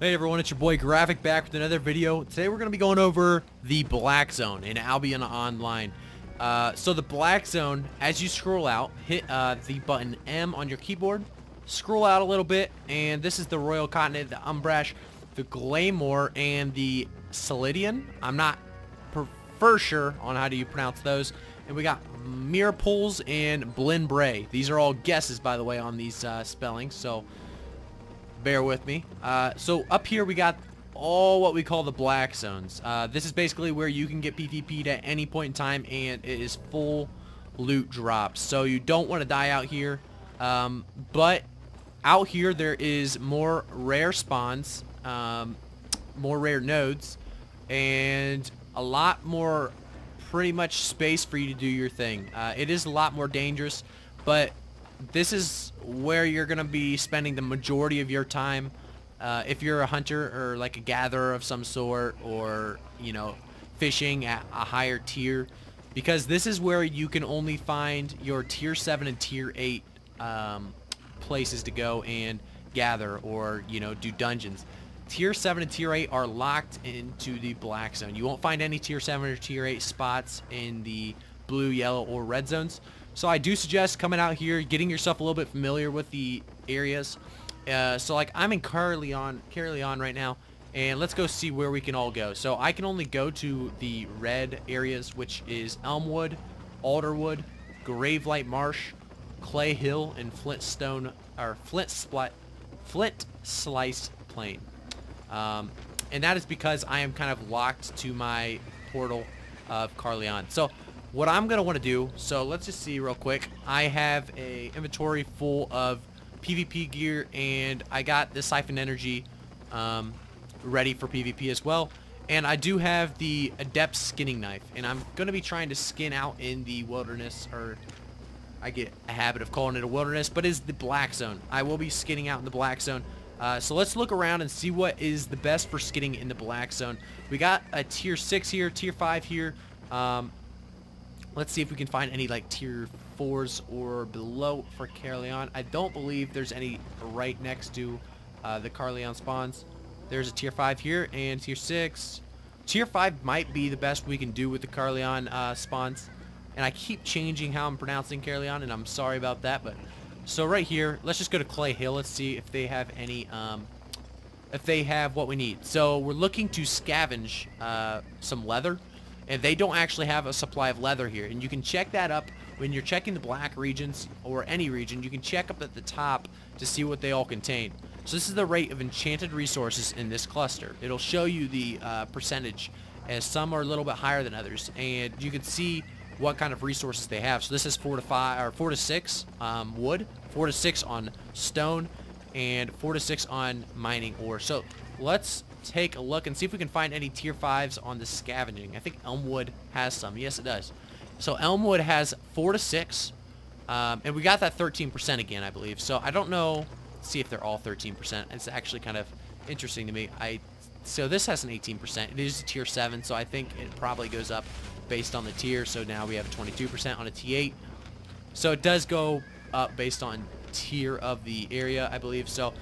Hey everyone, it's your boy Graphic back with another video. Today we're going to be going over the Black Zone in Albion Online. Uh, so the Black Zone, as you scroll out, hit uh, the button M on your keyboard, scroll out a little bit, and this is the Royal Continent, the Umbrash, the Glamour, and the Solidian. I'm not for sure on how do you pronounce those. And we got Mirapools and Blin Bray. These are all guesses, by the way, on these uh, spellings, so bear with me. Uh, so up here we got all what we call the black zones. Uh, this is basically where you can get PvP'd at any point in time, and it is full loot drops. So you don't want to die out here. Um, but out here there is more rare spawns, um, more rare nodes, and a lot more pretty much space for you to do your thing. Uh, it is a lot more dangerous, but this is where you're going to be spending the majority of your time. Uh, if you're a hunter or like a gatherer of some sort or, you know, fishing at a higher tier. Because this is where you can only find your tier 7 and tier 8 um, places to go and gather or, you know, do dungeons. Tier 7 and Tier 8 are locked into the black zone. You won't find any Tier 7 or Tier 8 spots in the blue, yellow, or red zones. So I do suggest coming out here, getting yourself a little bit familiar with the areas. Uh, so like I'm in Caerleon, Caerleon right now, and let's go see where we can all go. So I can only go to the red areas, which is Elmwood, Alderwood, Gravelight Marsh, Clay Hill, and Flintstone, or Flint Split, Flint Slice Plain. Um, and that is because I am kind of locked to my portal of Caerleon. So what I'm going to want to do, so let's just see real quick. I have a inventory full of PvP gear and I got the Siphon Energy um, ready for PvP as well. And I do have the Adept Skinning Knife. And I'm going to be trying to skin out in the wilderness, or I get a habit of calling it a wilderness, but it's the Black Zone. I will be skinning out in the Black Zone. Uh, so let's look around and see what is the best for skinning in the black zone. We got a tier 6 here, tier 5 here. Um, let's see if we can find any like tier 4s or below for Caerleon. I don't believe there's any right next to uh, the Caerleon spawns. There's a tier 5 here and tier 6. Tier 5 might be the best we can do with the Caerleon uh, spawns. And I keep changing how I'm pronouncing Caerleon, and I'm sorry about that, but so right here, let's just go to Clay Hill. Let's see if they have any, um, if they have what we need. So we're looking to scavenge uh, some leather. And they don't actually have a supply of leather here. And you can check that up when you're checking the black regions or any region. You can check up at the top to see what they all contain. So this is the rate of enchanted resources in this cluster. It'll show you the uh, percentage as some are a little bit higher than others. And you can see what kind of resources they have. So this is four to five or four to six um, wood, four to six on stone, and four to six on mining ore. So let's take a look and see if we can find any tier fives on the scavenging. I think Elmwood has some. Yes, it does. So Elmwood has four to six, um, and we got that 13% again, I believe. So I don't know. See if they're all 13%. It's actually kind of interesting to me. I so this has an 18%. It is a tier 7, so I think it probably goes up based on the tier. So now we have 22% on a T8. So it does go up based on tier of the area, I believe. So,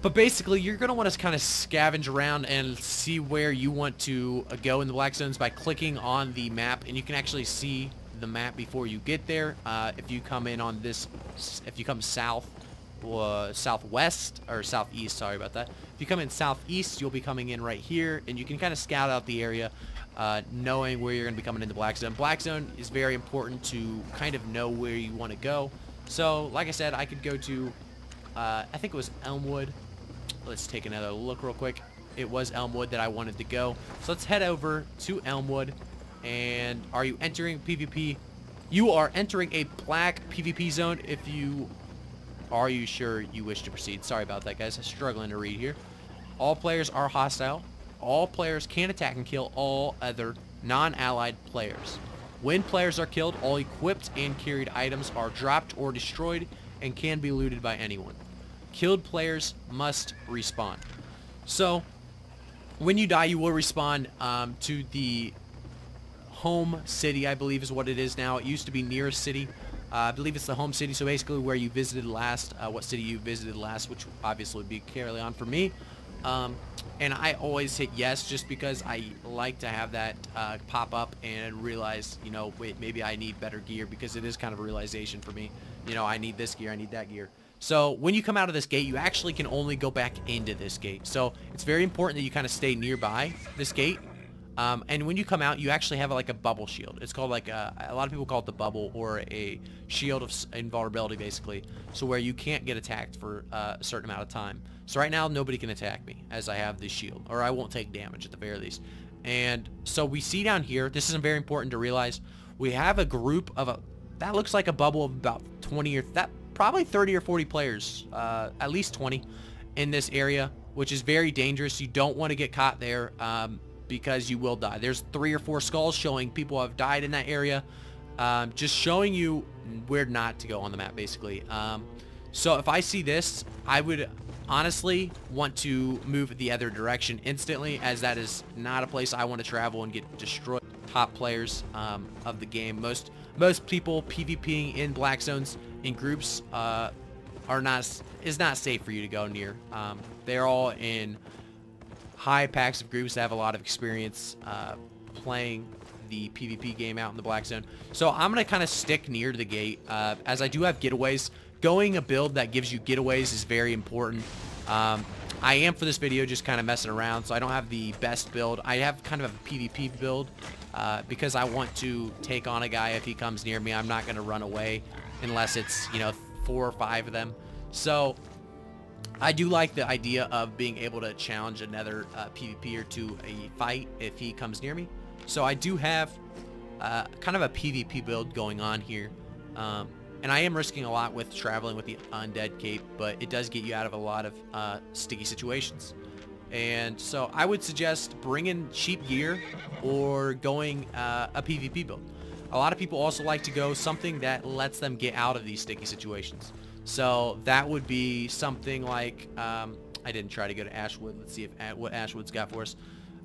but basically, you're going to want to kind of scavenge around and see where you want to uh, go in the black zones by clicking on the map. And you can actually see the map before you get there. Uh, if you come in on this, if you come south, uh, southwest, or southeast, sorry about that. If you come in southeast, you'll be coming in right here, and you can kind of scout out the area uh, knowing where you're going to be coming into the Black Zone. Black Zone is very important to kind of know where you want to go. So, like I said, I could go to, uh, I think it was Elmwood. Let's take another look real quick. It was Elmwood that I wanted to go. So let's head over to Elmwood. And are you entering PvP? You are entering a black PvP zone if you... Are you sure you wish to proceed? Sorry about that, guys. I'm struggling to read here. All players are hostile all players can attack and kill all other non-allied players. When players are killed, all equipped and carried items are dropped or destroyed and can be looted by anyone. Killed players must respawn. So, when you die, you will respawn um, to the home city, I believe is what it is now. It used to be nearest city. Uh, I believe it's the home city, so basically where you visited last, uh, what city you visited last, which obviously would be Caerleon for me. Um, and I always hit yes just because I like to have that uh, pop up and realize, you know, wait, maybe I need better gear because it is kind of a realization for me. You know, I need this gear, I need that gear. So when you come out of this gate, you actually can only go back into this gate. So it's very important that you kind of stay nearby this gate. Um, and when you come out, you actually have like a bubble shield. It's called like a, a lot of people call it the bubble or a shield of invulnerability basically. So where you can't get attacked for uh, a certain amount of time. So right now, nobody can attack me as I have this shield, or I won't take damage at the very least. And so we see down here, this is very important to realize, we have a group of a, that looks like a bubble of about 20 or, that probably 30 or 40 players, uh, at least 20 in this area, which is very dangerous. You don't want to get caught there um, because you will die. There's three or four skulls showing people have died in that area. Um, just showing you where not to go on the map, basically. Um, so if I see this, I would honestly want to move the other direction instantly as that is not a place I want to travel and get destroyed top players um, of the game. Most most people PvPing in black zones in groups uh, are not is not safe for you to go near. Um, they're all in high packs of groups that have a lot of experience uh, playing the PvP game out in the black zone. So I'm going to kind of stick near the gate uh, as I do have getaways going a build that gives you getaways is very important. Um, I am for this video just kind of messing around, so I don't have the best build. I have kind of a PvP build uh, because I want to take on a guy if he comes near me. I'm not going to run away unless it's, you know, four or five of them. So I do like the idea of being able to challenge another uh, PvPer to a fight if he comes near me. So I do have uh, kind of a PvP build going on here. Um, and I am risking a lot with traveling with the Undead Cape, but it does get you out of a lot of uh, sticky situations. And so I would suggest bringing cheap gear or going uh, a PvP build. A lot of people also like to go something that lets them get out of these sticky situations. So that would be something like, um, I didn't try to go to Ashwood. Let's see if what Ashwood's got for us.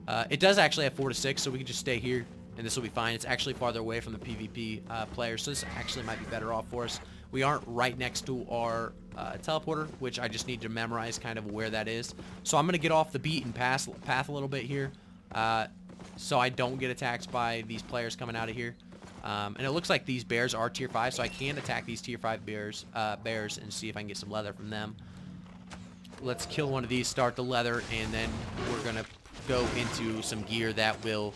Uh, it does actually have 4 to 6, so we can just stay here and this will be fine. It's actually farther away from the PvP uh, players, so this actually might be better off for us. We aren't right next to our uh, teleporter, which I just need to memorize kind of where that is. So I'm going to get off the beaten path, path a little bit here, uh, so I don't get attacked by these players coming out of here. Um, and it looks like these bears are tier 5, so I can attack these tier 5 bears, uh, bears and see if I can get some leather from them. Let's kill one of these, start the leather, and then we're going to go into some gear that will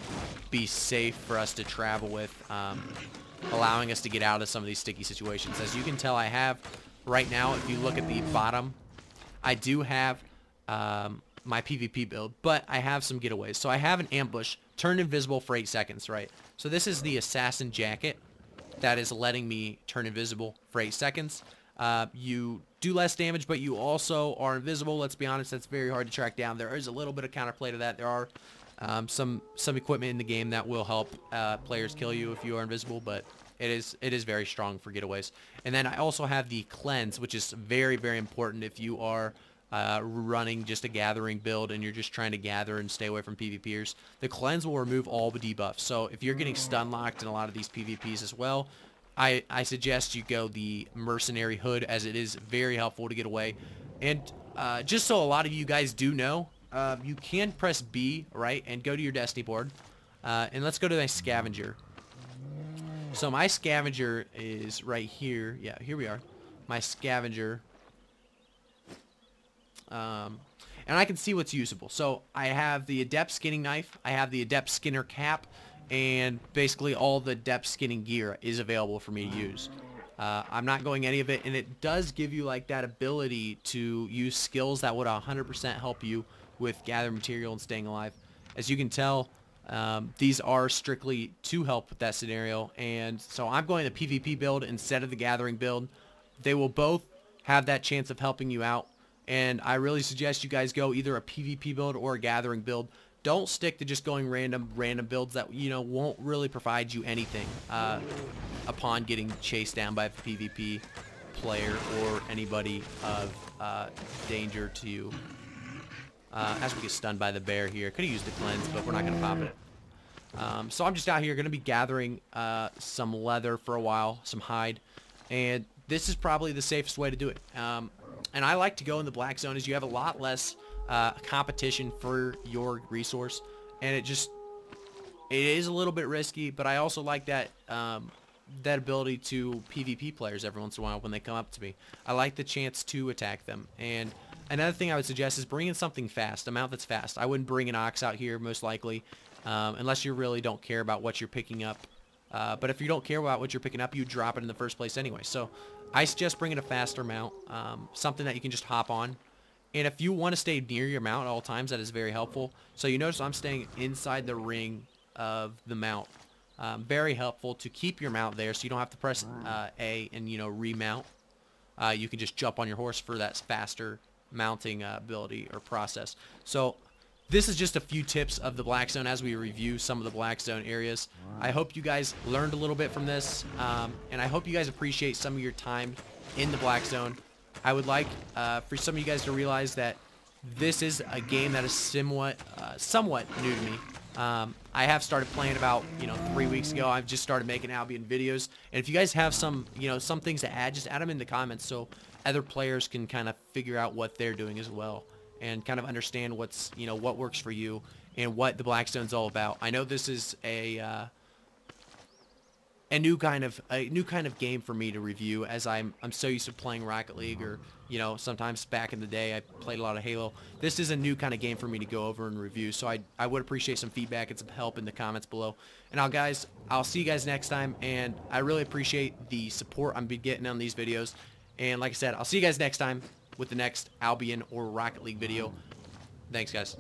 be safe for us to travel with, um, allowing us to get out of some of these sticky situations. As you can tell, I have right now, if you look at the bottom, I do have um, my PvP build, but I have some getaways. So I have an ambush, turn invisible for 8 seconds, right? So this is the assassin jacket that is letting me turn invisible for 8 seconds. Uh, you do less damage, but you also are invisible. Let's be honest, that's very hard to track down. There is a little bit of counterplay to that. There are um, some some equipment in the game that will help uh, players kill you if you are invisible, but it is it is very strong for getaways. And then I also have the cleanse, which is very very important if you are uh, running just a gathering build and you're just trying to gather and stay away from PvPers. The cleanse will remove all the debuffs. So if you're getting stun locked in a lot of these PvPs as well, I, I suggest you go the mercenary hood as it is very helpful to get away. And uh, just so a lot of you guys do know, uh, you can press B, right, and go to your Destiny board. Uh, and let's go to my scavenger. So my scavenger is right here. Yeah, here we are. My scavenger. Um, and I can see what's usable. So I have the Adept Skinning Knife. I have the Adept Skinner Cap and basically all the Adept skinning gear is available for me to use. Uh, I'm not going any of it, and it does give you like that ability to use skills that would 100% help you with gathering material and staying alive. As you can tell, um, these are strictly to help with that scenario, and so I'm going the PvP build instead of the gathering build. They will both have that chance of helping you out, and I really suggest you guys go either a PvP build or a gathering build don't stick to just going random random builds that you know won't really provide you anything uh, upon getting chased down by a PvP player or anybody of uh, danger to you. Uh, as we get stunned by the bear here. Could have used a cleanse, but we're not going to pop it. Um, so I'm just out here going to be gathering uh, some leather for a while, some hide, and this is probably the safest way to do it. Um, and I like to go in the black zone is you have a lot less uh, competition for your resource, and it just it is a little bit risky, but I also like that um, that ability to PvP players every once in a while when they come up to me. I like the chance to attack them. And another thing I would suggest is bringing something fast, a mount that's fast. I wouldn't bring an ox out here most likely, um, unless you really don't care about what you're picking up. Uh, but if you don't care about what you're picking up, you drop it in the first place anyway. So I suggest bringing a faster mount, um, something that you can just hop on. And if you want to stay near your mount at all times, that is very helpful. So you notice I'm staying inside the ring of the mount. Um, very helpful to keep your mount there so you don't have to press uh, A and, you know, remount. Uh, you can just jump on your horse for that faster mounting uh, ability or process. So this is just a few tips of the Black Zone as we review some of the Black Zone areas. I hope you guys learned a little bit from this, um, and I hope you guys appreciate some of your time in the Black Zone. I would like uh, for some of you guys to realize that this is a game that is somewhat, uh, somewhat new to me. Um, I have started playing about, you know, three weeks ago. I've just started making Albion videos. And if you guys have some, you know, some things to add, just add them in the comments so other players can kind of figure out what they're doing as well and kind of understand what's, you know, what works for you and what the Black Zone's all about. I know this is a, uh, a new kind of a new kind of game for me to review as I'm I'm so used to playing Rocket League or you know sometimes back in the day I played a lot of Halo. This is a new kind of game for me to go over and review. So I I would appreciate some feedback and some help in the comments below. And I'll guys I'll see you guys next time and I really appreciate the support I'm be getting on these videos. And like I said, I'll see you guys next time with the next Albion or Rocket League video. Thanks guys.